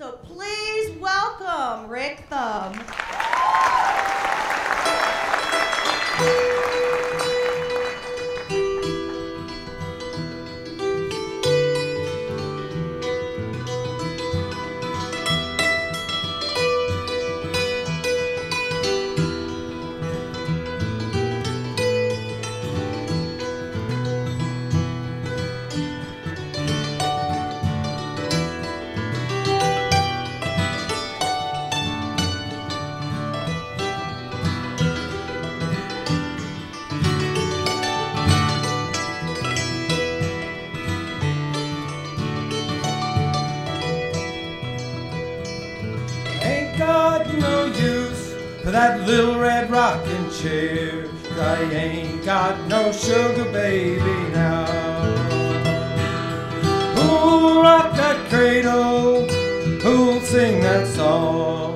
So please welcome Rick Thum. For that little red rocking chair. I ain't got no sugar baby now. Who'll rock that cradle? Who'll sing that song?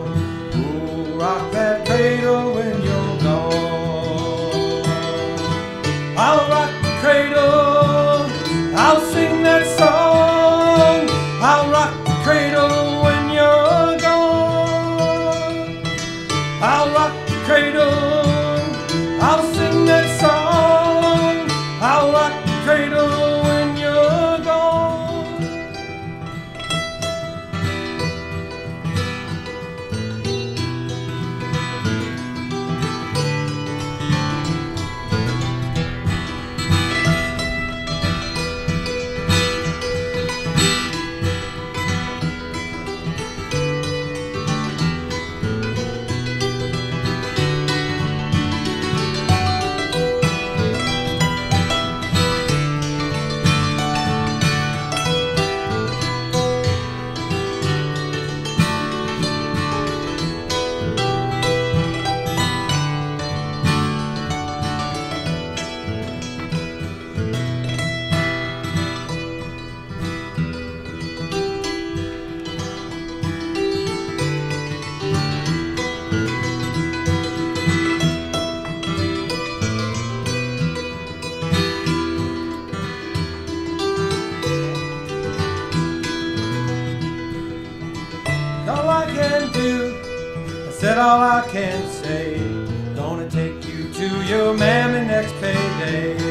Said all I can say. Gonna take you to your mammy next payday.